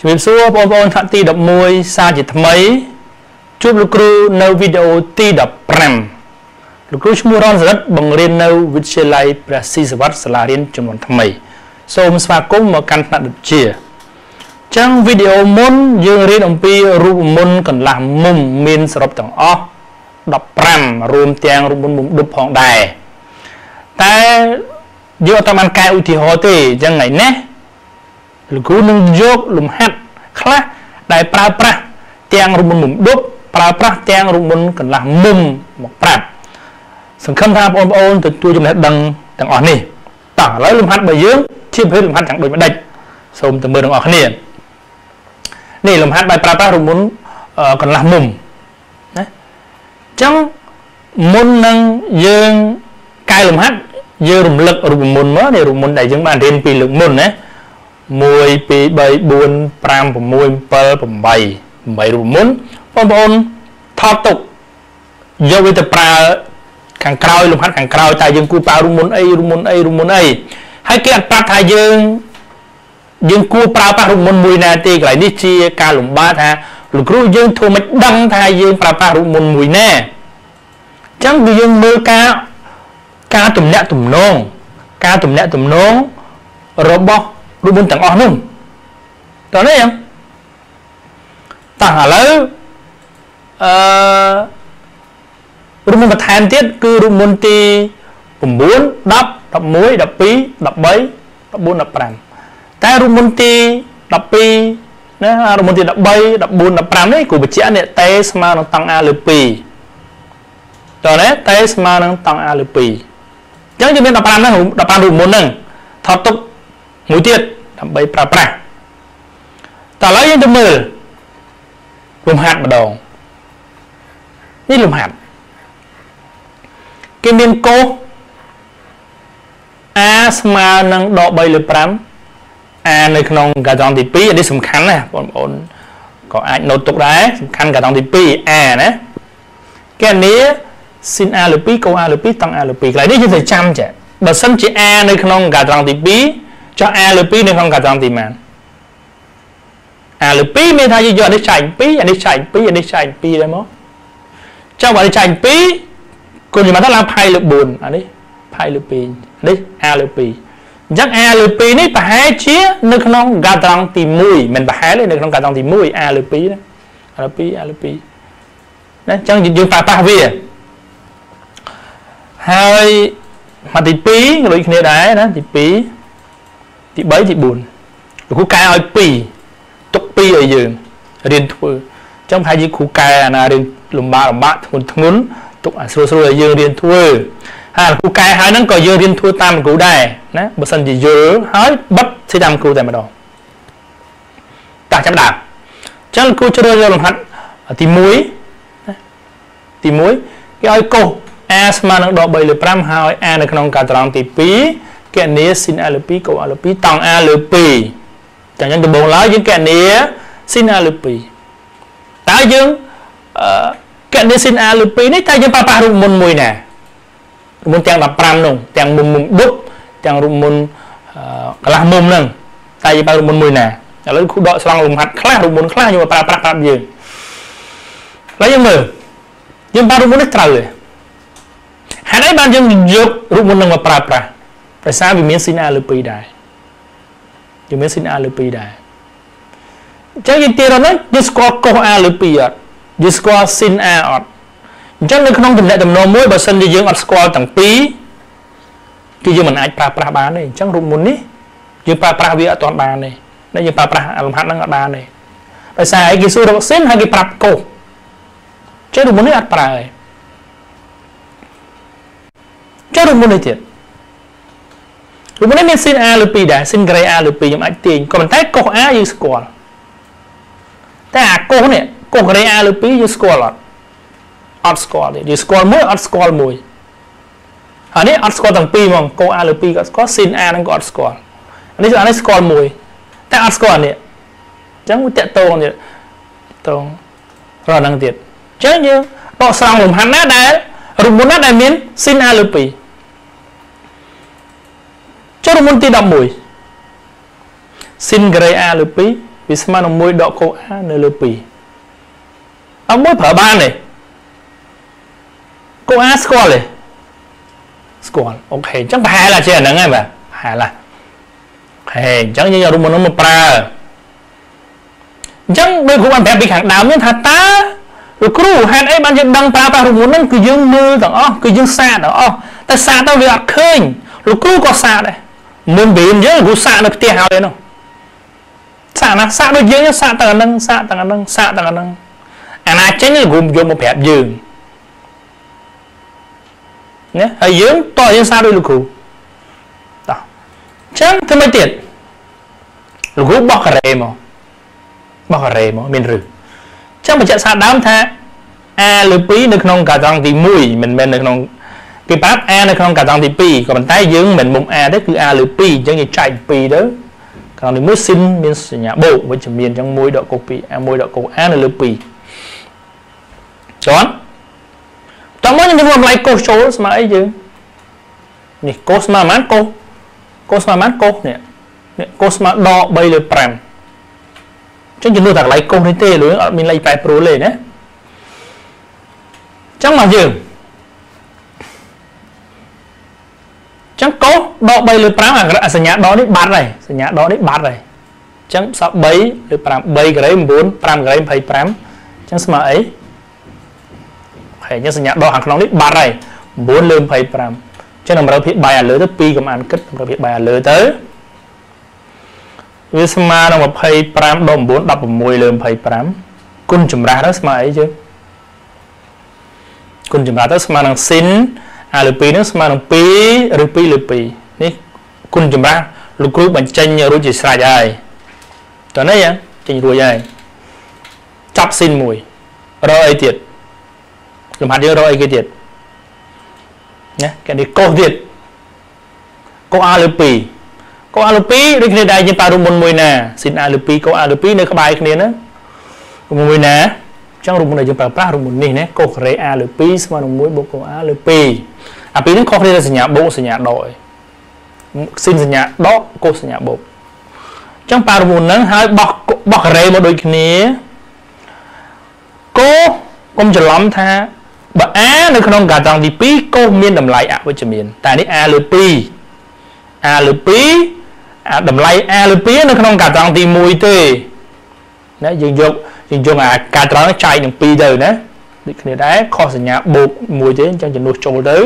ជំរាបសួរបងប្អូនថ្នាក់ទី11សាជាថ្មីជួបលោកគ្រូនៅវីដេអូទី15លោកគ្រូឈ្មោះរនសរិទ្ធបង្រៀននៅវិទ្យាល័យព្រះស៊ីសវត្តសាលារៀនចំនួនថ្មី សូមស្វាគមន៍មកកាន់ថ្នាក់ដូចជាចឹងវីដេអូមុនយើងរៀនអំពីរូបមន្តកន្លះមុំមានសរុបទាំងអស់15រួមទាំងរូបមន្តមុំឌុបផងដែរតែយើងអត់តានកែឧទាហរណ៍ទេអញ្ចឹងថ្ងៃនេះ លោកគ្រូនឹងយកលំហាត់ខ្លះដែលប្រើប្រាស់ទាំងរំមុនមុំដប់ប្រើប្រាស់ទាំងរំមុនកន្លះមុំមកប្រាប់សង្ឃឹមថាបងប្អូនទទួលចំណេះដឹងទាំងអស់នេះតោះឥឡូវលំហាត់របស់យើងជាប្រភេទលំហាត់ទាំងដូចម្ដេចសូមទៅមើលទាំងអស់គ្នានេះលំហាត់បែបប្រើប្រាស់រំមុនកន្លះមុំណាអញ្ចឹងមុននឹងយើងកែលំហាត់យើងរំលឹករូបមន្តមកនេះរូបមន្តដែលយើងបានរៀនពីលើកមុនណា 1 2 3 4 5 6 7 8 8រូបមន្តបងប្អូនថតទុកយកវាទៅប្រើខាងក្រោយលំហាត់ខាងក្រោយតើយើងគួរប្រើរូបមន្តអីរូបមន្តអីរូបមន្តអីហើយគេអត់ប្រាប់ថាយើងយើងគួរប្រើប្រាស់រូបមន្តមួយណាទេកន្លែងនេះជាការលំបាកថាលោកគ្រូយើងធ្វើមិនដឹងថាយើងប្រើប្រាស់រូបមន្តមួយណាអញ្ចឹងគឺយើងមើលការការទំនាក់ទំនងការទំនាក់ទំនងរបស់ រូបមន្តទាំងអស់នោះតើនេះយ៉ាងតោះឥឡូវអឺរូបមន្តបន្ថែមទៀតគឺរូបមន្តទី9 10 11 12 13 14 15តែរូបមន្តទី12ណារូបមន្តទី13 14 15នេះគ្រូបញ្ជាក់នេះតេស្មើនឹងតង់ A លើ2តើណាតេស្មើនឹងតង់ A លើ2អញ្ចឹងយើងមាន15ហ្នឹង15រូបមន្តហ្នឹងថតទុក មួយទៀតដើម្បីប្រើប្រាស់តើឥឡូវយើងទៅមើលលំហាត់ម្ដងនេះលំហាត់គេមានកោស a ស្មើនឹងដក3លើ5 a នៅក្នុងកាតង់ទី2នេះសំខាន់ណាបងប្អូនក៏អាចណូតទុកដែរសំខាន់កាតង់ទី2 a ណាកណនី sin a លើ2កូ a លើ2តង់ a លើ2កន្លែងនេះយើងត្រូវចាំចាបើសិនជា a នៅក្នុងកាតង់ទី2 ចុះ a លើ2នៅក្នុងកាត្រង់ទីម៉ាន a លើ2មានថាយើងយកអានេះចែក2អានេះចែក2អានេះចែក2ដែរមកចុះបើនេះចែក2គុណជាមួយទៅឡើងផៃលើ4អានេះផៃលើ2នេះ a លើ2អញ្ចឹង a លើ2នេះប្រហែលជានៅក្នុងកាត្រង់ទី1មិនប្រហែលទេនៅក្នុងកាត្រង់ទី1 a លើ2ណា a លើ2 a លើ2ណាអញ្ចឹងយើងប៉ះប៉ះវាហើយមកទី2ដូចគ្នាដែរណាទី2 ទី3ទី4លោកគ្រូកែឲ្យ2ទុក2ឲ្យយើងរៀនធ្វើអញ្ចឹងប្រហែលជាគ្រូកែអាណារៀនលំបាកលំបាកធ្ងន់ធ្ងន់ទុកអាស្រួលស្រួលឲ្យយើងរៀនធ្វើហើយគ្រូកែហើយហ្នឹងក៏យើងរៀនធ្វើតាមគ្រូដែរណាបើសិនជាយល់ហើយបិទស្អីតាមគ្រូតែម្ដងតោះចាំដើមអញ្ចឹងគ្រូជ្រើសយកលំហាត់ទី1ណាទី1គេឲ្យកុស a ស្មើនឹងដក3លើ5ហើយ a នៅក្នុងកាត្រង់ទី2 កណនី sin a លើ2កូន a លើ2តង់ a លើ2ចឹងដំបូងឡើយយើងកណនី sin a លើ2តើយើងអឺកណនី sin a លើ2នេះតើយើងប្រើប្រាស់រូបមន្តមួយណារូបមន្តទាំង15នោះទាំងមុំមុំដុបទាំងរូបមន្តកន្លះមុំហ្នឹងតើយើងប្រើរូបមន្តមួយណាឥឡូវគ្រូដកស្រង់លំហាត់ខ្លះរូបមន្តខ្លះយើងប្រើប្រាស់ប្រាប់យើងឥឡូវយើងមើលយើងប្រើរូបមន្តនេះត្រូវទេហេតុអីបានយើងយករូបមន្តនឹងមកប្រើប្រាស់ ដោយសារវាមានស៊ីន A លើ2ដែរវាមានស៊ីន A លើ2ដែរអញ្ចឹងយើងទៀតហ្នឹងយើងស្គាល់កុស A លើ2អត់យើងស្គាល់ស៊ីន A អត់អញ្ចឹងនៅក្នុងចំណុចដំណងមួយបើសិនជាយើងអត់ស្គាល់ទាំងពីរគឺយើងមិនអាចប្រើប្រាស់បានទេអញ្ចឹងរូបមុននេះយើងប្រើប្រាស់វាអត់ទាន់បានទេតែយើងប្រើប្រាស់លំហាត់ហ្នឹងអត់បានទេដោយសារឯគេសួររកស៊ីនហើយគេប្រាប់កុសចេះរូបមុននេះអត់ប្រើទេចេះរូបមុននេះទៀត រូបនេះមាន sin a លើ2ដែរ sin gray a លើ2ខ្ញុំអាចទាញក៏ប៉ុន្តែកុស a យើងស្គាល់តែអាកុសនេះកុស gray a លើ2យើងស្គាល់អត់អត់ស្គាល់ទេយើងស្គាល់មួយអត់ស្គាល់មួយហើយនេះអត់ស្គាល់ទាំងពីរហ្មងកុស a លើ2ក៏ស្គាល់ sin a ហ្នឹងក៏អត់ស្គាល់នេះអានេះស្គាល់មួយតែអត់ស្គាល់នេះអញ្ចឹងតាក់តងទៀតតងរកហ្នឹងទៀតអញ្ចឹងយើងដកស្រង់លំហាត់ណាដែលរូបមន្តណាដែលមាន sin a លើ2 ចូលរមុនទី11 sin gray a លើ2វាស្មើនឹង1ដកកូ A នៅលើ2អត់មួយប្រើបានទេកូ A ស្គាល់ទេស្គាល់អូខេអញ្ចឹងប្រហែលជាអាហ្នឹងហើយបាទប្រហែលឡាហេអញ្ចឹងយើងយករូបមន្តនោះមកប្រើអញ្ចឹងដូចគ្រូបានប្រាប់ពីខាងដើមនេះថាតើលោកគ្រូហេតុអីបានយើងដឹងប្រើប្រាស់រូបមន្តហ្នឹងគឺយើងមើលទាំងអស់គឺយើងសាកទាំងអស់តែសាកទៅវាអត់ឃើញលោកគ្រូក៏សាកដែរ មុនពេលអញ្ចឹងគ្រូសាកនៅផ្ទះហើយនោះសាកណាសាកដូចយើងសាកទាំងអាហ្នឹងសាកទាំងអាហ្នឹងសាកទាំងអាហ្នឹងអាណាចេញលោកគ្រូយកមកប្រាប់យើងណាហើយយើងតោះយើងសាកដូចលោកគ្រូតោះអញ្ចឹងធ្វើម៉េចទៀតលោកគ្រូបោះការ៉េមកបោះការ៉េមកមានរឹសចឹងបញ្ជាក់សារដើមថា a លើ2នៅក្នុងកាតង់ទី1មិនមែននៅក្នុង គេប្រាប់ a នៅក្នុងកាតង់ទី2ក៏ប៉ុន្តែយើងមិនមុំ a ទេគឺ a លើ2អញ្ចឹងយើងចែក2ទៅកាតង់ទី1 sin មានសញ្ញាបូកវិជ្ជមានអញ្ចឹង1ដកកូ2 a 1ដកកូ a នៅលើ2ចន់តោះមកយើងធ្វើតម្លៃកូសចូលស្មើអីយើងនេះកូសស្មើប៉ុន្មានកូសកូសស្មើប៉ុន្មានកូសនេះនេះកូសស្មើដក3លើ5ចឹងជំនួសតែកន្លែងកុសនេះទេលឿនអត់មានលេខប្រែប្រួលទេណាចឹងមកយើង ចឹងកុសដក3លើ5អាសញ្ញាដកនេះបាត់ហើយសញ្ញាដកនេះបាត់ហើយចឹងសល់3លើ5 3ការ៉េ9 5ការ៉េ25ចឹងស្មើអីហើយចឹងសញ្ញាដកខាងក្នុងនេះបាត់ហើយ9លើ25ចឹងតម្រូវភាពបាយអាលើទៅ2កំអានគិតតម្រូវភាពបាយអាលើទៅវាស្មើនឹង25ដក9 16លើ25គុណចម្រាស់ទៅស្មើអីជើគុណចម្រាស់ទៅស្មើនឹងស៊ីន អាលើ2នឹងស្មើនឹង2ឬ2លើ2នេះគុណចម្រាស់លោកគ្រូបញ្ចេញរួចជាស្រេចហើយតើនេះចេញរួចហើយចាប់ស៊ីនមួយរកអីទៀតលំហាត់យើងរកអីគេទៀតណាគេនេះកោសទៀតកោស A លើ2កូ A លើ2ដូចគ្នាដែរយើងប្រើរូបមន្តមួយណាស៊ីន A លើ2កូ A លើ2នៅក្បែរគ្នាណារូបមន្តមួយណាអញ្ចឹងរូបមន្តដែលយើងប្រើប្រាស់រូបមន្តនេះណាកូការ៉េ A លើ2ស្មើនឹង1បូកកូ A លើ2 អាពីរនេះខុសគ្នាទៅសញ្ញាបូកសញ្ញាដកឯងស៊ីនសញ្ញាដកកូសញ្ញាបូកអញ្ចឹងប្រើរូបមន្តហ្នឹងហើយបោះបោះការ៉េមកដូចគ្នាកូកុំច្រឡំថាបើ A នៅក្នុងកាតង់ទី2កូមានតម្លៃអវិជ្ជមាន តែនេះ A លើ2 A លើ2តម្លៃ A ឬ P នៅក្នុងកាត្រង់ទី1ទេណាយើងយកយើងយកអាកាត្រង់ចែកនឹង2ទៅណា ដូចគ្នាដែរខុសសញ្ញាបូក1ទេអញ្ចឹងចំនួនចូលទៅ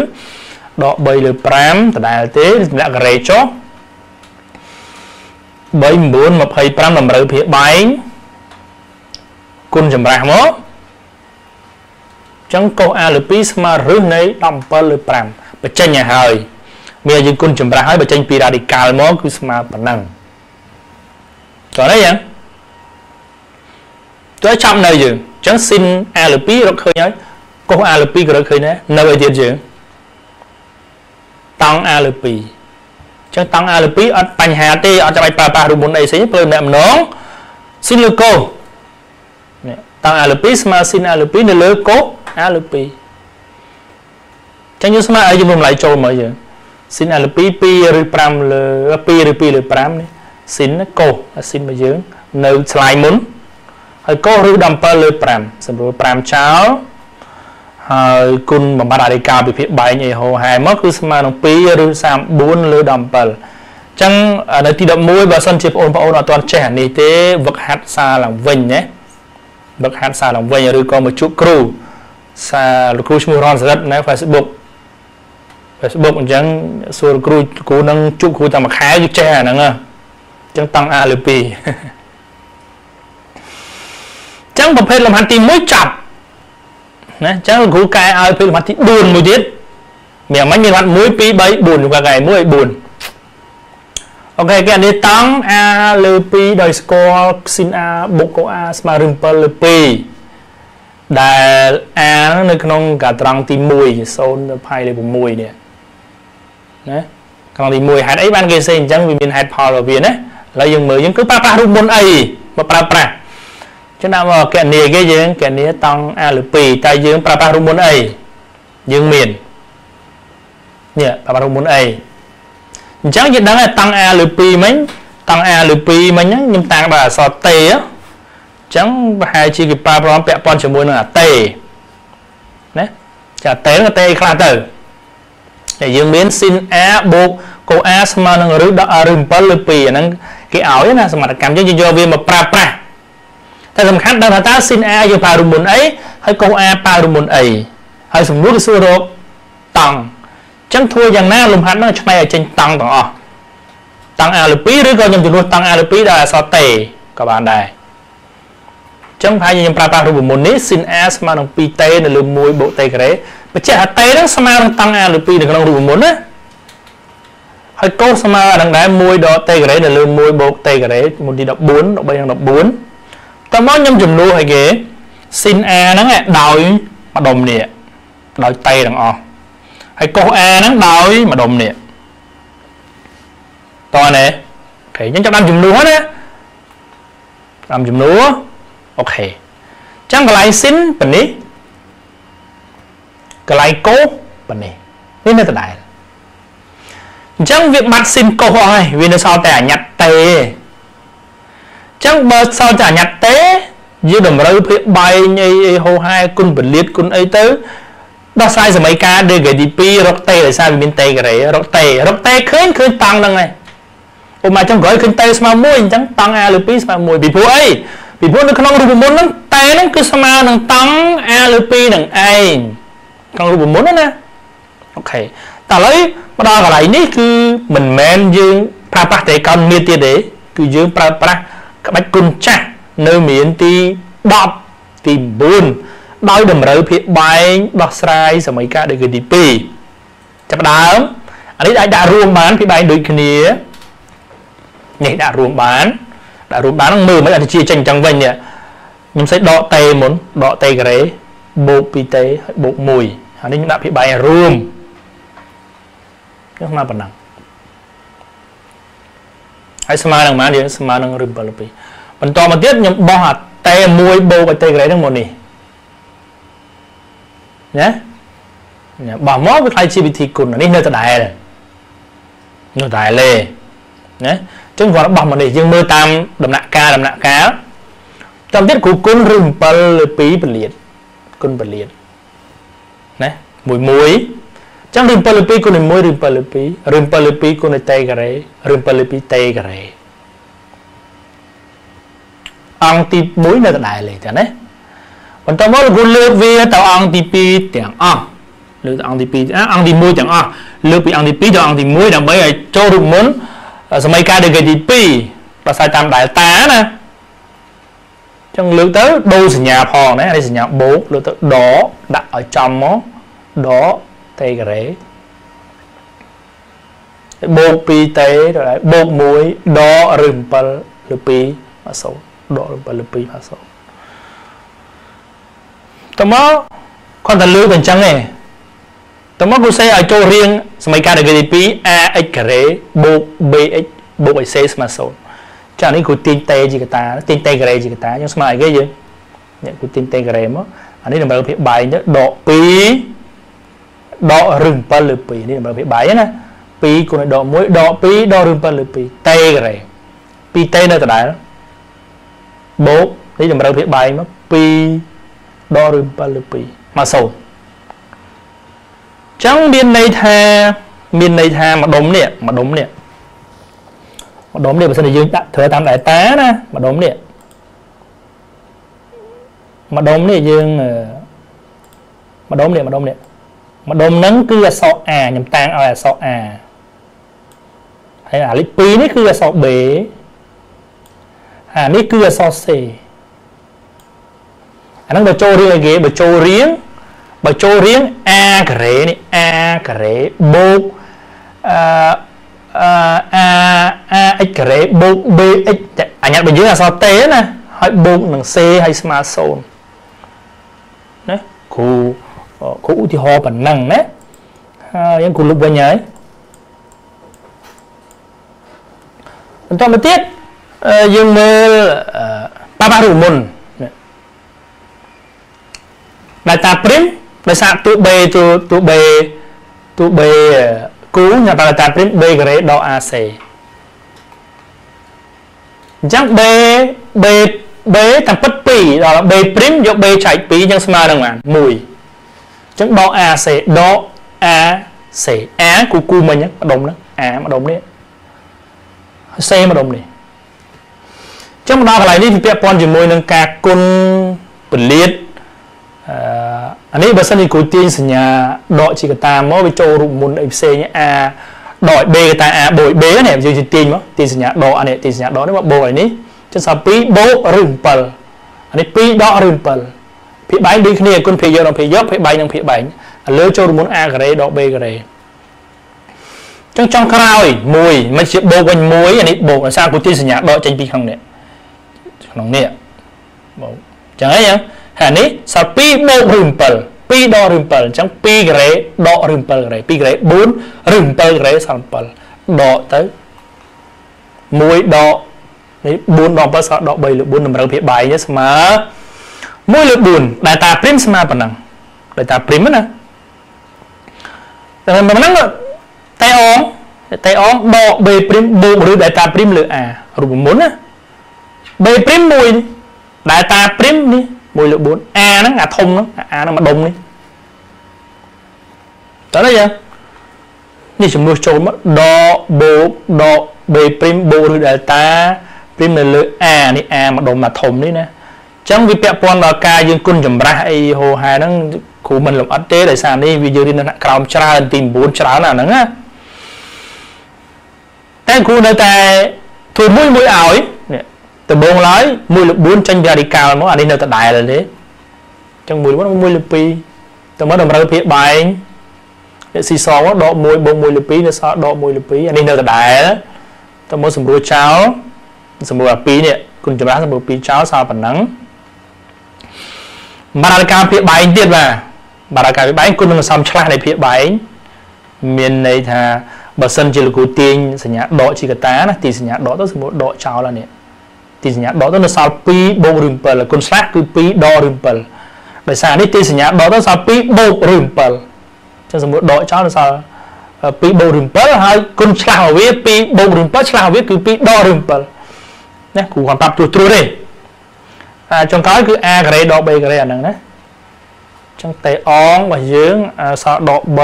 ដក3លើ5ដដែលទេសម្រាប់ការ៉េចុះ3 9 25តម្រូវភាគបែងគុណចម្រាស់មកចឹងកុស A លើ2ស្មើរឹសនៃ17លើ5បញ្ចេញឲ្យហើយមានយើងគុណចម្រាស់ហើយបើចេញពី radical មកគឺស្មើប៉ុណ្ណឹងតោះនេះយ៉ាងទៅចាប់នៅយើង អញ្ចឹង sin a លើ2រកឃើញហើយកុស a លើ2ក៏រកឃើញដែរនៅឲ្យទៀតយើងតង់ a លើ2អញ្ចឹងតង់ a លើ2អត់បញ្ហាទេអត់ចាំបាច់ប្រើប្រាស់រូបមន្តអីផ្សេងព្រោះអ្នកម្ដង sin លើកុសនេះតង់ a លើ2ស្មើ sin a លើ2នៅលើកុស a លើ2អញ្ចឹងយើងស្មើឲ្យយើងរំលាយចូលមកយើងស៊ីនអាលើ2 2ឬ5លើ2ឬ2លើ5នេះស៊ីនកោសស៊ីនរបស់យើងនៅឆ្លាយមុន ហើយកោសឬ17លើ5សម្រួល5ចោលហើយគុណបំបត្តិអរិកាវិភាគបែងអីហោហែមកគឺស្មើនឹង2ឬ34លើ17អញ្ចឹងនៅទី11បើសិនជាបងប្អូនអត់ទាន់ចេះអានេះទេវឹកហាត់សារឡើងវិញណាវឹកហាត់សារឡើងវិញឬក៏មកជួបគ្រូសារលោកគ្រូឈ្មោះរនសរិទ្ធនៅ Facebook Facebook អញ្ចឹងសួរគ្រូគ្រូនឹងជួបគ្រូតែមួយខែគឺចេះអាហ្នឹងអញ្ចឹងតង់ A លើ2អញ្ចឹងប្រភេទលំហាត់ទី1ចាប់ណាអញ្ចឹងគ្រូកែឲ្យប្រភេទលំហាត់ទី4មួយទៀតមានមិនមានលំហាត់1 2 3 4គ្រូកែ1 4អូខេគេនេះតង់ A លើ2ដោយស្គាល់ sin A បុកក A ស្មើនឹង7លើ2ដែល A នៅក្នុងកាត្រង់ទី1 0ទៅផាយលើ6នេះណាក្នុងទី1ហេតុអីបានគេសេអញ្ចឹងវាមានហេតុផលរបស់វាណាឥឡូវយើងមើលយើងគឺប្រើប្រាស់រូបមន្តអីមកប្រើប្រាស់ ចឹងដាក់មកកណនីគេយើងកណនីតង់ A លើ2តែយើងប្រើប្រាស់រូបមន្តអីយើងមាននេះប្រើប្រាស់រូបមន្តអីអញ្ចឹងយើងដឹងថាតង់ A លើ2មិញតតង់ A ឬ P មិញហ្នឹងខ្ញុំតាំងដល់អក្សរ T អញ្ចឹងប្រហែលជាគេប្រើប្រាស់ពាក់ព័ន្ធជាមួយនឹងអា T ណាចា T ហ្នឹង T ខ្លះទៅតែយើងមាន sin A បូកកូ A ស្មើនឹងឬដល់ R ឬ7ឬ2អាហ្នឹងគេឲ្យណាសមត្ថកម្មយើងយកវាមកប្រើប្រាស់ តែសំខាន់ដឹងថាតើ sin A យើងប្រើរមុនអីហើយកូ A ប្រើរមុនអីហើយសំណួរគឺសួររកតង់អញ្ចឹងធ្វើយ៉ាងណាលំហាត់ហ្នឹងឆ្នៃឲ្យចេញតង់ទាំងអស់តង់ A លើ2ឬក៏ខ្ញុំជំនួសតង់ A លើ2ដោយអក្សរតេក៏បានដែរចឹងហើយខ្ញុំប្រើប្រាស់រូបមន្តនេះ sin a ស្មើនឹង 2t នៅលើ1បូក t ការ៉េបញ្ជាក់ថា t ហ្នឹងស្មើនឹងតង់ a លើ2នៅក្នុងរូបមន្តណាហើយកូសស្មើនឹងដែរ1ដក t ការ៉េនៅលើ1បូក t ការ៉េមុនទី14 13និង14 តើមកខ្ញុំចំនួនឲ្យគេ sin a ហ្នឹងដោយម្ដុំនេះដោយ t ទាំងអស់ហើយកូស a ហ្នឹងដោយម្ដុំនេះតើណែអូខេខ្ញុំចាប់តាមចំនួនណាតាមចំនួនអូខេចឹងកន្លែង sin ប៉ុណ្នេះកន្លែងកូប៉ុណ្នេះនេះនៅដដែលអញ្ចឹងវាបាត់ sin កូអស់ហើយវានៅសល់តែអញ្ញត្តតេអញ្ចឹងបើសល់តែអញ្ញត្តតេយើងតម្រូវភាពបែងអីអីហោហែគុណពលាតគុណអីទៅដោះស្រាយសម័យកាល degree ទី2រកតេដោយសារវាមានតេការ៉េរកតេរកតេឃើញឃើញតង់ហ្នឹងហើយឧបមាចឹងក្រោយឃើញតេស្មើ1អញ្ចឹងតង់ A លើ2ស្មើ1ពីព្រោះអីពីព្រោះនៅក្នុងរូបមន្តហ្នឹងតែហ្នឹងគឺស្មើនឹងតង់ a លើ2នឹងឯងក្នុងរូបមន្តណាអូខេតែឥឡូវមកដល់កន្លែងនេះគឺមិនមែនយើងប្រើប្រាស់តែកោណមានទៀតទេគឺយើងប្រើប្រាស់ ក្បាច់គុណចាស់នៅមានទី10ទី9ដោយតម្រូវភាពបែងដោះស្រាយសម័យកាលដូចគឺទី2ចាប់ដើមអានេះអាចដាក់រួមបានពីបែងដូចគ្នានេះដាក់រួមបានដាក់រួមបាននឹងមើលមិនអាចជាចេញចឹងវិញនេះខ្ញុំសេចដកតេមុនដកតេការ៉េបូក 2t ហើយបូក1ហើយនេះខ្ញុំដាក់ភាគបែងរួមចុះមកប៉ុណ្ណឹង ហើយស្មើនឹងប៉ុន្មានយើងស្មើនឹងឬ72បន្តមកទៀតខ្ញុំបោះអាតែ1បូកអីតេក្រេហ្នឹងមកនេះណាបោះមកវាខ្លាយជាវិធីគុណនេះនៅដដែលនៅដដែលទេណាចឹងគាត់បោះមកនេះយើងមើលតាមដំណាក់កាលដំណាក់កាលតាមទៀតគ្រូគុណឬ7ឬ2ពលាតគុណពលាតណា1 1 ចឹងរឿង7គុណ1រឿង7រឿង7គុណតេការ៉េរឿង7តេការ៉េអង្គទី1នៅកណ្ដាលលេខទាំងណាបន្តមកលោកលើកវាទៅអង្គទី2ទាំងអស់លើកទៅអង្គទី2អង្គទី1ទាំងអស់លើកពីអង្គទី2ទៅអង្គទី1ដើម្បីឲ្យចូលរូបមុនសម័យកាលដេកទី2ប្រសើរតាមដែលតាណាចឹងលើកទៅដូរសញ្ញាផងណានេះសញ្ញាបូកលើកទៅដដាក់ឲ្យចំមកដ តេការ៉េបូក 2t ដល់បូក1ដកឬ7លើ2មកសូដកឬ7លើ2មកសូតើមកគាត់តែលើកអញ្ចឹងឯងតើមកគូសេឲ្យចូលរៀងសម័យកាល degree ទី2 ax ការ៉េបូក bx បូក ac ស្មើ0ចានេះគូទាញតេជាកតាទាញតេការ៉េជាកតាយើងស្មើអីគេយើងនេះគូទាញតេការ៉េមកអានេះតម្រូវភាពបែងទៅដក2 ដករឹង7លើ2នេះតម្រូវភាពបែងណា2គុណដក1ដក2ដករឹង7លើ2តេការ៉េ2តេនៅដដែលបូកនេះតម្រូវភាពបែងមក2ដករឹង7លើ2មក0ចឹងមានន័យថាមានន័យថាម្ដុំនេះម្ដុំនេះម្ដុំនេះបើសិនជាយើងដាក់ធ្វើតាមតែតាណាម្ដុំនេះម្ដុំនេះយើងម្ដុំនេះម្ដុំនេះ ម្ដុំហ្នឹងគឺអក្សរ A ខ្ញុំតាំងឲ្យអក្សរ A ហើយអាលេខ2នេះគឺអក្សរ B អានេះគឺអក្សរ C អាហ្នឹងបើចូលរៀងឲ្យគេបើចូលរៀងបើចូលរៀង a ការ៉េនេះ a ការ៉េបូកអឺ a a x ការ៉េបូក bx អញ្ញាតបើយើងអក្សរតេណាហើយបូកនឹង c ហើយស្មើ0ណាគ្រូ គ្រូឧទាហរណ៍ប៉ុណ្ណឹងណាហើយយើងគ្រូលុបវិញហើយបន្តមកទៀតយើងមើលបាបារូមុនដែលតាព្រីមដោយសារទូ B ទូទូ B ទូ B គូញ៉ាំតាមតាព្រីម B ការ៉េដក AC អញ្ចឹង b b b តាមពិត2ដល់ b' យក b ចែក2អញ្ចឹងស្មើនឹងបាន1 អញ្ចឹងដក AC ដក AC A គូគូមិញហ្នឹងម្ដុំហ្នឹង A ម្ដុំនេះ C ម្ដុំនេះអញ្ចឹងមកដល់កន្លែងនេះវាពាក់ព័ន្ធជាមួយនឹងការគុណពលាតអឺអានេះបើសិនជាគ្រូទាញសញ្ញាដកជាកតាមកវាចូលរូបមន្តអីផ្សេង A ដក B កតា A បូក B នេះយើងទាញមកទាញសញ្ញាដកអានេះទាញសញ្ញាដកនេះមកបូកឲ្យនេះចឹងសល់2បូកឬ7អានេះ2ដកឬ7 ភាគបែងដូចគ្នាគុណភាគយកនិងភាគយកភាគបែងនិងភាគបែងឥឡូវចូលរូបមន្ត A ការ៉េដក B ការ៉េចឹងចុងក្រោយ1មិនជាបូកវិញ1អានេះបូកអាសាគូទាញសញ្ញាដកចេញពីក្នុងនេះក្នុងនេះបូកចឹងហើយហើយនេះសល់2បូកឬ7 2ដកឬ7អញ្ចឹង2ការ៉េដកឬ7ការ៉េ2ការ៉េ4ឬ7ការ៉េសល់7ដកទៅ1ដកនេះ4ដក7សល់ដក3លើ4តម្រូវភាគបាយស្មើ 1លើ4ដែលតាព្រីមស្មើប៉ុណ្ណឹងដែលតាព្រីមណាតែប៉ុណ្ណឹងតែអងតែអងដក b ព្រីមបូកឬដែលតាព្រីមលើ a រូបមន្តណា b ព្រីម1ដែលតាព្រីមនេះ1លើ4 a ហ្នឹងអាធំហ្នឹង a ហ្នឹងម្ដុំនេះតើនេះនេះចំនួនចូលមកដបូកដក b ព្រីមបូកឬ delta ព្រីមនៅលើ a នេះ a ម្ដុំមកធំនេះណាអញ្ចឹងវាពាក់ព័ន្ធដល់ការយើងគុណចម្រាស់អីហូហែហ្នឹងគ្រូមិនលំអិតទេដោយសារនេះវាយើងរៀននៅក្រោមច្រើនទី9ច្រើនអាហ្នឹងណាតែគ្រូនៅតែធ្វើមួយមួយឲ្យនេះដំបងឡើយ1លើ4ចេញពីរាឌីកាល់មកអានេះនៅដដែលទេអញ្ចឹង1លើ4 1លើ2ទៅមកតម្រូវភាគបែងអ្នកស៊ីសងដក1បូក1លើ2នៅសល់ដក1លើ2អានេះនៅដដែលទៅមកសម្រួលចោលសម្រួលអា2នេះគុណចម្រាស់សម្រួល2ចោលសល់ប៉ុណ្ណឹង បារាការភាគបែងទៀតបាទបារាការភាគបែងគុណនឹងសំឆ្លាស់នៃភាគបែងមានន័យថាបើសិនជាលោកគ្រូទាញសញ្ញាដកជាកតាណាទីសញ្ញាដកទៅសម្រួលដកចោលហើយនេះទីសញ្ញាដកទៅនៅសល់2បូកឬ7គុណឆ្លាស់គឺ2ដកឬ7ដោយសារនេះទីសញ្ញាដកទៅសល់2បូកឬ7ចឹងសមុទ្រដកចោលនៅសល់2បូកឬ7ហើយគុណឆ្លាស់មកវា2បូកឬ7ឆ្លាស់មកវាគឺ2ដកឬ7ណាគ្រូគាត់ប្រាប់ត្រួសត្រួសទេអា ចុងក្រោយគឺ a ការ៉េដក b ការ៉េអាហ្នឹងណាចឹងតេអងរបស់យើងសល់ដក3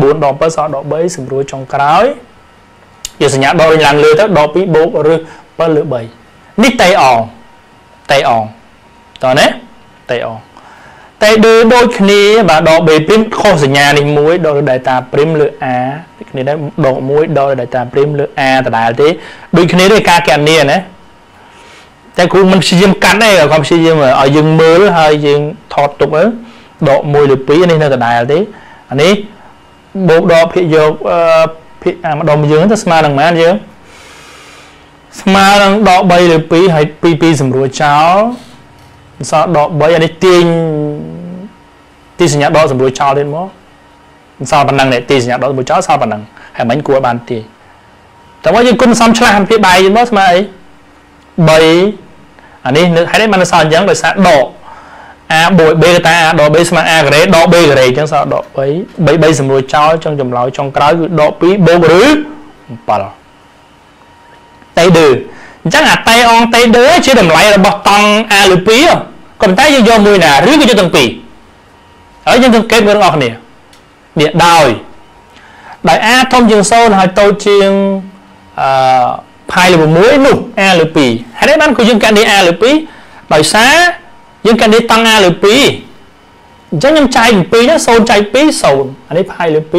4ដក7សល់ដក3សម្រួលចុងក្រោយយកសញ្ញាដកវិញឡើងលើទៅដក2បូកឬ7លើ3នេះតេអងតេអងតើណាតេអងតែដូចដូចគ្នាបាទដក B' ខុសសញ្ញានេះមួយដក delta' លើ A ដូចគ្នាដែរដកមួយដក delta' លើ A ដដែលទេដូចគ្នាទេការកណនីណា តែគ្រូមិនព្យាយាមកាត់ទេគាត់ព្យាយាមឲ្យយើងមើលហើយយើងថតទុកទៅដក1លើ2នេះនៅដដែលទេអានេះបូកដកភាគយកភាគម្ដុំយើងទៅស្មើនឹងប៉ុន្មានយើងស្មើនឹងដក3លើ2ហើយ2 2សម្រួលចោលអសល់ដក3អានេះទាញទីសញ្ញាដកសម្រួលចោលទៀតមកអសល់ប៉ុណ្ណឹងនេះទីសញ្ញាដកសម្រួលចោលសល់ប៉ុណ្ណឹងហើយមិញគួរបានទាញតែមកយើងគុណសំឆ្លាស់ពីបាយទៀតមកស្មើអី3 អានេះហេតុអីបានសល់អញ្ចឹងដោយសារដក a បូក b តា a ដក b ស្មើ a ការ៉េដក b ការ៉េអញ្ចឹងសល់ដក3 3 3សម្រួលចោលចុងចម្លើយចុងក្រោយគឺដក2បូកឬ7តេឌឺអញ្ចឹងអាតេអងតេឌឺជាតម្លៃរបស់តង់ a ឬ2ក៏ប៉ុន្តែយើងយកមួយណាឬក៏យកទាំងពីរហើយយើងសង្កេតមើលបងប្អូននេះដោយដោយ a ធំជាង0ហើយតូចជាងអឺ ផាយលើ6នោះ a លើ2ហើយបានគឺយើងកាត់នេះ a លើ2ដោយសារយើងកាត់នេះតង់ a លើ2អញ្ចឹងខ្ញុំចែក7ហ្នឹង0ចែក2 0អានេះផាយលើ2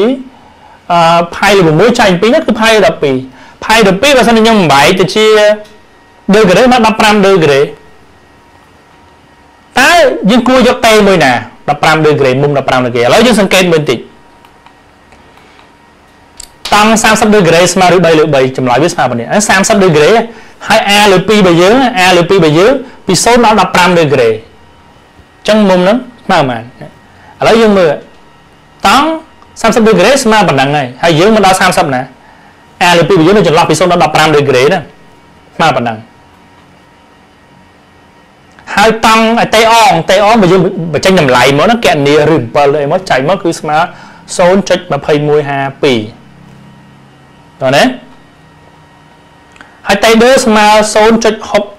អឺផាយលើ6ចែក2ហ្នឹងគឺផាយលើ12ផាយលើ2បើសិនខ្ញុំបំបែកទៅជាដឺក្រេមក15ដឺក្រេតើយើងគួរយកតេមួយណា15ដឺក្រេមុំ15ដឺក្រេឥឡូវយើងសង្កេតមើលបន្តិច តង់30ដឺក្រេស្មើឬ3លើ3ចម្លើយវាស្មើប៉ុណ្នេះ30ដឺក្រេហើយ a លើ2បើយើង a លើ2បើយើងពី0ដល់15ដឺក្រេអញ្ចឹងមុំហ្នឹងស្មើប៉ុន្មានឥឡូវយើងមើលតង់30ដឺក្រេស្មើប៉ុណ្ណឹងហើយហើយយើងមកដល់30ណា a លើ2បើយើងនៅចន្លោះពី0ដល់15ដឺក្រេណាស្មើប៉ុណ្ណឹងហើយតង់តេអងតេអងបើយើងបញ្ចេញតម្លៃមកណាកណនីឬ7អីមកចែកមកគឺស្មើ0.2152 តើណាហើយតេដឺស្មើ0.6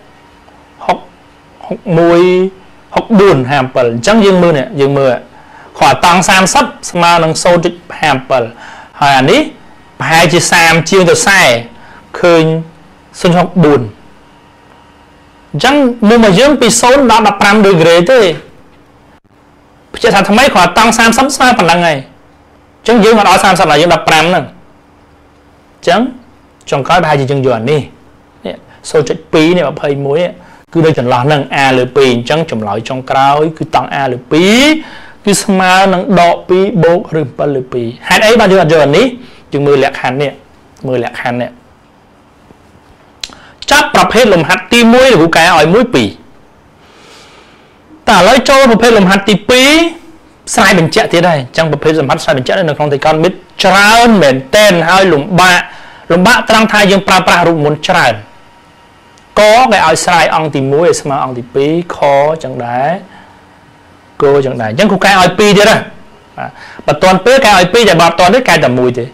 61 64 57អញ្ចឹងយើងមើលនេះយើងមើលគាត់តង់30ស្មើនឹង0.57ហើយអានេះប្រហែលជា30ជាងទៅ40ឃើញ0.64អញ្ចឹងមុំមកយើងពី0ដល់15ដឺក្រេទេបញ្ជាក់ថាថ្មីគាត់តង់30ស្មើប៉ុណ្ណឹងហើយអញ្ចឹងយើងមកដល់30ហើយយើង15ហ្នឹងអញ្ចឹងចុងក្រោយប្រហែលជាយើងយកអានេះនេះ0.2នេះ21នេះគឺនៅចន្លោះហ្នឹង a លើ2អញ្ចឹងចម្លើយចុងក្រោយគឺតង់ a លើ2គឺស្មើនឹងដក2បូកឬ7លើ2ហេតុអីបានយើងអត់យកអានេះយើងមើលលក្ខខណ្ឌនេះមើលលក្ខខណ្ឌនេះចាប់ប្រភេទលំហាត់ទី1លោកគ្រូកែឲ្យ1 2តើឥឡូវចូលប្រភេទលំហាត់ទី2ស្រាយបញ្ជាក់ទៀតហើយអញ្ចឹងប្រភេទលំហាត់ស្រាយបញ្ជាក់នៅក្នុងទីកនមិត ច្រើនមែនតែនហើយលំបាកលំបាកត្រង់ថាយើងប្រើប្រាស់រូបមន្តច្រើនកគេឲ្យស្រាយអង្គទី1ឲ្យស្មើអង្គទី2ខចឹងដែរគោចឹងដែរអញ្ចឹងគូកែឲ្យ2ទៀតណាបើតន់ពេលកែឲ្យ2តែបើអត់តន់ទេកែតែ1ទេ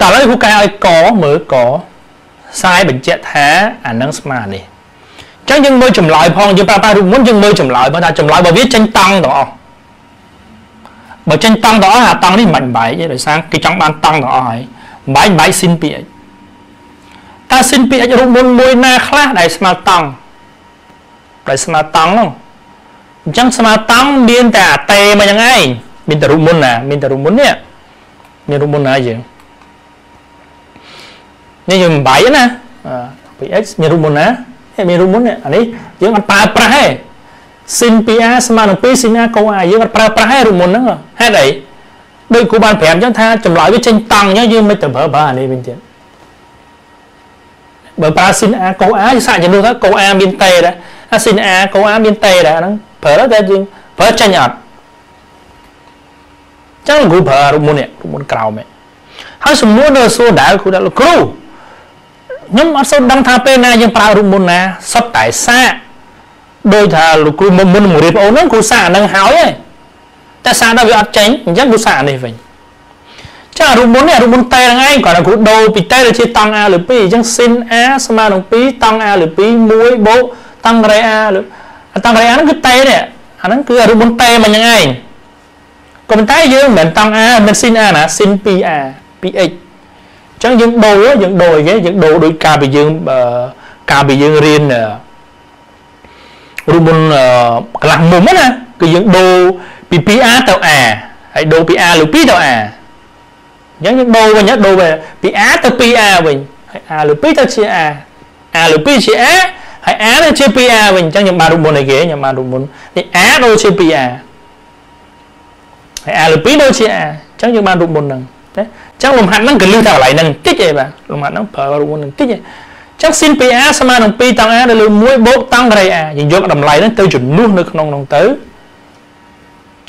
តើឥឡូវគូកែឲ្យកមើលកស្រាយបញ្ជាក់ថាអានឹងស្មើនេះអញ្ចឹងយើងមើលចម្លើយផងយើងប្រើប្រាស់រូបមុនយើងមើលចម្លើយបើថាចម្លើយរបស់វាចេញតង់ទាំងអស់ បើចេញតង់ទាំងអស់អាតង់នេះមិនបែកទេដោយសារគេចង់បានតង់ទាំងអស់ហើយបែកបែកស៊ីន 2x តើស៊ីន 2x រូបមុនមួយណាខ្លះដែលស្មើតង់ដែលស្មើតង់នោះអញ្ចឹងស្មើតង់មានតែអាតេមកយ៉ាងឯងមានតែរូបមុនណាមានតែរូបមុននេះមានរូបមុនណាយើងនេះយើងមិនបាយណា 2x មានរូបមុនណាមានរូបមុននេះអានេះយើងអត់ប្រើប្រាស់ទេ sin 2a ស្មើនឹង2 sin a កូ a យើងអត់ប្រើប្រាស់ទេរូបមុនហ្នឹងហេតុអីដូចគ្រូបានប្រាប់អញ្ចឹងថាចម្លើយវាចេញតង់អញ្ចឹងយើងមិនទៅប្រើប្រើអានេះវិញទៀតបើប្រើ sin a កូ a យើងសាកជំនួសថាកូ a មានតេដែរអា sin a កូ a មានតេដែរហ្នឹងប្រើតែយើងប្រើចេញអត់ចឹងគ្រូប្រើរូបមុននេះរូបមុនក្រោមនេះហើយសំណួរនៅសួរដែរគ្រូដាក់លោកគ្រូខ្ញុំអត់សូវដឹងថាពេលណាយើងប្រើរូបមុនណាសុទ្ធតែសាក ដោយថាលោកគ្រូមុនមុនមករៀបអូនហ្នឹងគ្រូសាកអានឹងហើយឯងតែសាកដល់វាអត់ចេញអញ្ចឹងគ្រូសាកអានេះវិញចារូបមុននេះរូបមុនតេហ្នឹងឯងគាត់ថាគ្រូដូរពីតេទៅជាតង់ a លើ2អញ្ចឹង sin a ស្មើនឹង2តង់ a លើ2 1បូកតង់រ៉េ a លើតង់រ៉េ a ហ្នឹងគឺតេនេះអាហ្នឹងគឺរូបមុនតេមកហ្នឹងឯងក៏ប៉ុន្តែយើងមិនមែនតង់ a មិន sin a ណា sin 2a 2x ចឹងយើងដូរយើងដូរអីគេយើងដូរដោយការពីយើងការពីយើងរៀន រូបមុនកន្លះមុំណាគឺយើងដូរពី 2a ទៅ a ហើយដូរពី a លើ2ទៅ a អញ្ចឹងយើងដូរវិញដូរពី a ទៅ 2a វិញហើយ a លើ2ទៅជា a a លើ2ជា a ហើយ a ទៅជា 2a វិញអញ្ចឹងខ្ញុំបានរូបមុនអីគេខ្ញុំបានរូបមុននេះ a ដូចជា 2a ហើយ a លើ2ដូចជា a អញ្ចឹងយើងបានរូបមុនហ្នឹងណាអញ្ចឹងលំហាត់ហ្នឹងក៏លឺតែកន្លែងហ្នឹងតិចឯបាទលំហាត់ហ្នឹងប្រើរូបមុនហ្នឹងតិចឯង ចឹង sin 2a ស្មើនឹង2តង់ a នៅលើ1បូកតង់ការ៉េ a យើងយកតម្លៃហ្នឹងទៅជំនួសនៅក្នុងនោះទៅ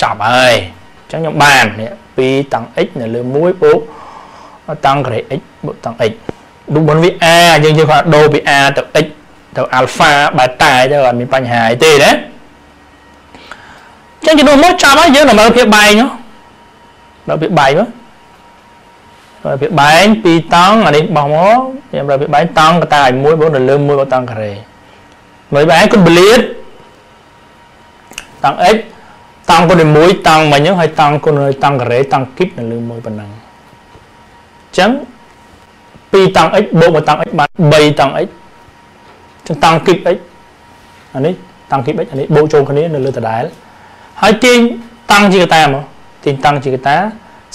ចប់ហើយអញ្ចឹងខ្ញុំបាននេះ2តង់ x នៅលើ1បូកតង់ការ៉េ x បូកតង់ x រូបមុនវា a យើងយកគាត់ដូរពី a ទៅ x ទៅ alpha beta ទៅអត់មានបញ្ហាអីទេណាចឹងជំនួសមកចប់ហើយយើងតម្រូវភាពបែងដល់ភាពបែងមក វាបែង2តង់អានេះបោះមកខ្ញុំប្រើវាបែងតង់កតាឲ្យ1បូកនៅលើ1បូកតង់ការ៉េមើលបែងគុណបលៀតតង់ x តង់គុណ1តង់មិញហ្នឹងហើយតង់គុណតង់ការ៉េតង់គីបនៅលើ1ប៉ុណ្ណឹងអញ្ចឹង2តង់ x បូក1តង់ x បាន3តង់ x ចឹងតង់គីប x អានេះតង់គីប x អានេះបូកចូលគ្នានៅលើដដែលហើយទាញតង់ជាកតាមកទាញតង់ជាកតា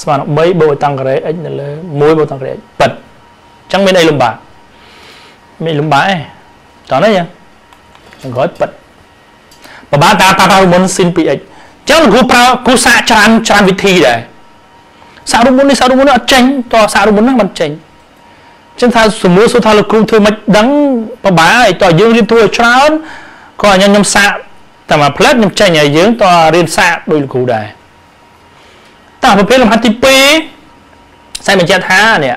ស្មើនឹង3បូកតង់ការ៉េ x នៅលើ1បូកតង់ការ៉េ x ប៉ិតអញ្ចឹងមានអីលំបាកមានលំបាកឯងតោះនេះចឹងចង្រោចប៉ិតបបាតាតាមុន sin 2x អញ្ចឹងគ្រូប្រើគ្រូសាកច្រើនច្រើនវិធីដែរសាករូបមុននេះសាករូបមុននេះអត់ចេញតោះសាករូបមុនហ្នឹងមិនចេញចឹងថាសំណួរសួរថាលោកគ្រូធ្វើមិនដឹងពិបាកហើយតើយើងរៀនធ្វើឲ្យច្រើនក៏អញ្ចឹងខ្ញុំសាកតែមួយផ្លែតខ្ញុំចេញឲ្យយើងតើរៀនសាកដោយលោកគ្រូដែរ តើប្រភេទលំហាត់ទី2តែបញ្ជាក់ថានេះ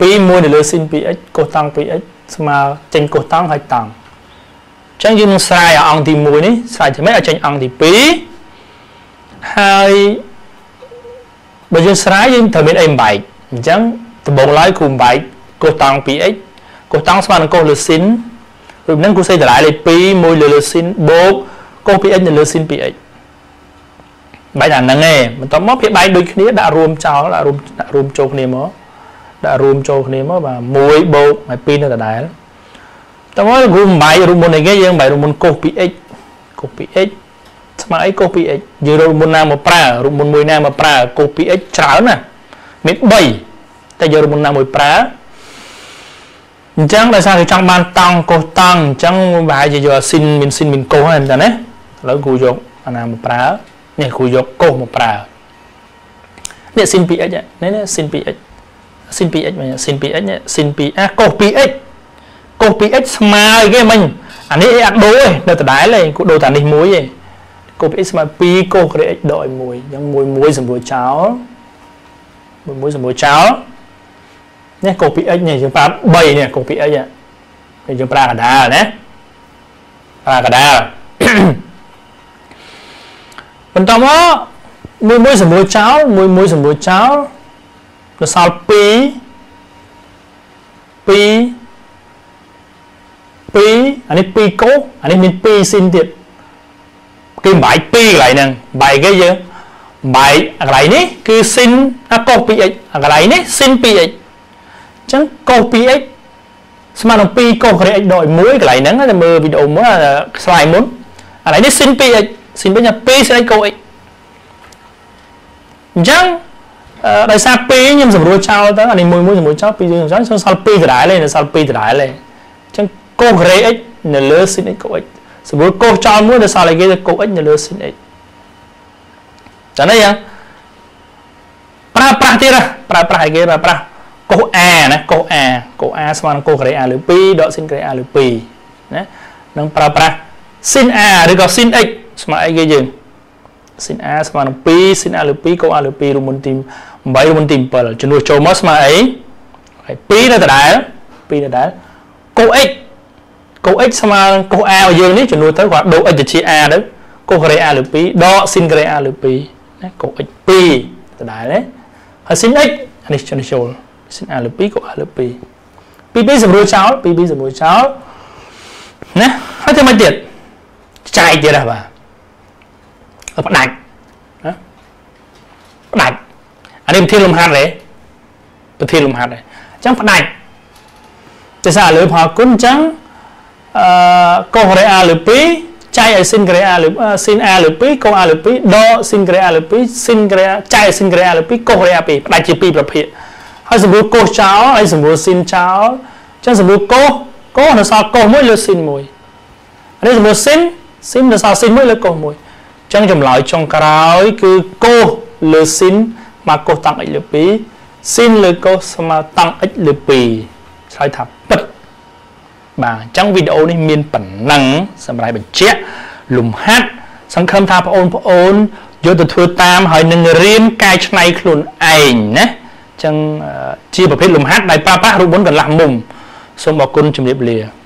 2 1នៅលើ sin 2x កូសតង់ 2x ស្មើចេញកូសតង់ហើយតង់អញ្ចឹងយើងនឹងស្រាយឲ្យអង្គទី1នេះស្រាយទៅមិនឲ្យចេញអង្គទី2ហើយបើយើងស្រាយយើងត្រូវមានអីបំបែកអញ្ចឹងដំបូងឡើយគ្រូបំបែកកូសតង់ 2x កូសតង់ស្មើនឹងកូសលើស៊ីនរូបហ្នឹងគូសេតម្លៃលេខ2មួយលើលើស៊ីនបូកកូស 2x នៅលើស៊ីន 2x បែរតែហ្នឹងឯងបន្ទាប់មកវាបែកដូចគ្នាដាក់រួមចោលដាក់រួមដាក់រួមចូលគ្នាមកដាក់រួមចូលគ្នាមកបាទ1បូកហើយ2នៅដដែលតើមករួមបាយរួមមុនអីគេយើងបាយរួមមុនកុស 2x កុស 2x ស្មើអីកុស 2x យើងរួមមុនណាមកប្រើរួមមុនមួយណាមកប្រើកុស 2x ច្រើនណាមាន3តែយើងរួមមុនណាមួយប្រើអញ្ចឹងដោយសារគេចង់បានតង់កុសតង់អញ្ចឹងប្រហែលជាយកស៊ីនមានស៊ីនមានកុសហ្នឹងតែណាឥឡូវគ្រូយកអាណាមកប្រើ នេះគ្រូយកកុសមកប្រើនេះស៊ីន 2x នេះនេះស៊ីន 2x ស៊ីន 2x វិញស៊ីន 2x នេះស៊ីន2 a កុស 2x កុស 2x ស្មើអីគេមិញអានេះអត់ដូរទេនៅដដែលទេគូដូរតែនេះមួយទេកុស 2x ស្មើ2កុសក្រេ x ដកឲ្យ1អញ្ចឹង1 1សម្រួលចោល1 1សម្រួលចោលនេះកុស 2x នេះយើងប្រើ3នេះកុស 2x នេះយើងប្រើកដាលណាប្រើកដាល បន្តមកមួយមួយសម្រួលចោលមួយមួយសម្រួលចោលនៅសល់2 2 2អានេះ2កោអានេះមាន2ស៊ីនទៀតគេបាយ2កន្លែងហ្នឹងបាយគេយើងបាយកន្លែងនេះគឺស៊ីនអាកោ 2x កន្លែងនេះស៊ីន 2x អញ្ចឹងកោ 2x ស្មើនឹង2កោក្រេ x ដក1កន្លែងហ្នឹងតែមើលវីដេអូមុនស្លាយមុនកន្លែងនេះស៊ីន 2x ស៊ីនវិញថា2ស្អីកោ x អញ្ចឹងដោយសារ2ខ្ញុំសម្រួលចោលទៅអានេះមួយមួយសម្រួលចោល2យើងចោលសល់2ដដែលទេសល់2ដដែលទេអញ្ចឹងកូសក្រេ x នៅលើ sin x កូស x សម្រួលកូសចោលមួយនៅសល់អីគេទៅកូស x នៅលើ sin x ចា៎យ៉ាងប្រើប្រាស់ទៀតប្រើប្រាស់អីគេប្រើប្រាស់កូស a ណាកូស a កូស a ស្មើនឹងកូសក្រេ a លើ2ដក sin ក្រេ a លើ2ណានឹងប្រើប្រាស់ sin a ឬក៏ sin x ស្មើអីគេយើង sin a ស្មើនឹង2 sin a លើ2កូស a លើ2រួមមុនទី8រួមមុនទី7ជំនួសចូលមកស្មើអីហើយ2នៅដដែល2នៅដដែលកូស x កូស x ស្មើនឹងកូស a របស់យើងនេះជំនួសទៅគាត់ដូរ x ទៅជា a ទៅកូសក្រេ a លើ2ដក sin ក្រេ a លើ2ណាកូស x 2ដដែលទេហើយ sin x អានេះជំនួសចូល sin a លើ2កូស a លើ2 2 2សម្រួលចោល2 2សម្រួលចោលណាហើយទៅមកទៀតចែកទៀតហ៎បាទ ផ្ដាច់ណាផ្ដាច់អានេះប្រធានលំហាត់ទេប្រធានលំហាត់ទេអញ្ចឹងផ្ដាច់ចេះសារលើផលគុណអញ្ចឹងអឺកូសរេអាលើ2ចែកឲ្យស៊ីនក្រេអាលើស៊ីនអាលើ2កូសអាលើ2ដកស៊ីនក្រេអាលើ2ស៊ីនក្រេចែកស៊ីនក្រេអាលើ2កូសរេអា2ផ្ដាច់ជា2ប្រភេទហើយសម្រួលកូសចោលហើយសម្រួលស៊ីនចោលអញ្ចឹងសម្រួលកូសកូសនៅសល់កូសមួយលើស៊ីនមួយនេះសម្រួលស៊ីនស៊ីននៅសល់ស៊ីនមួយលើកូសមួយ ចឹងចម្លើយចុងក្រោយ គឺកូសលើស៊ីនមកកូសតង់ x លើ2ស៊ីនលើកូសស្មើតង់ x លើ2ឆ្លើយថាពិតបាទអញ្ចឹងវីដេអូនេះមានប៉ុណ្ណឹងសម្រាប់បញ្ជាក់លំហាត់សង្ឃឹមថាបងប្អូនយកទៅធ្វើតាមហើយនឹងរៀនកែច្នៃខ្លួនឯងណាអញ្ចឹងជាប្រភេទលំហាត់ដែលប្រើប្រាស់រូបមន្តកន្លះមុំសូមអរគុណជំរាបលា